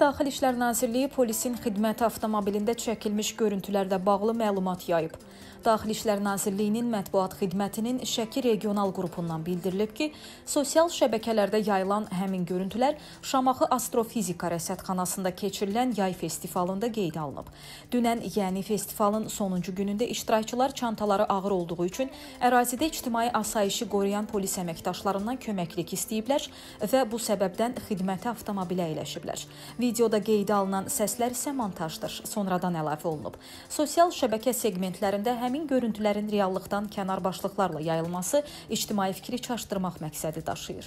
Daxili İşlər Nazirliyi polisin xidməti avtomobilində çəkilmiş görüntülərlə bağlı məlumat yayıb. Daxili İşlər Nazirliyinin mətbuat xidmətinin Şəki regional qrupundan bildirilib ki, sosial şəbəkələrdə yayılan həmin görüntülər Şamaxı Astrofizika Rəsədxanasında keçirilən yay festivalında qeydə alınıb. Dünən, yəni festivalın sonuncu günündə iştirakçılar çantaları ağır olduğu üçün ərazidə ictimai asayişi qoruyan polis əməkdaşlarından köməklik istəyiblər və bu səbəbdən xidməti avtomobilə əyləşiblər. Videoda qeydə alınan səslər isə montajdır, sonradan əlavə olunub. Sosial şəbəkə seqmentlərində həmin görüntülərin reallıqdan kənar başlıqlarla yayılması ictimai fikri çaşdırmaq məqsədi daşıyır.